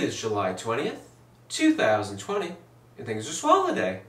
It is July 20th, 2020, and things are swallow day.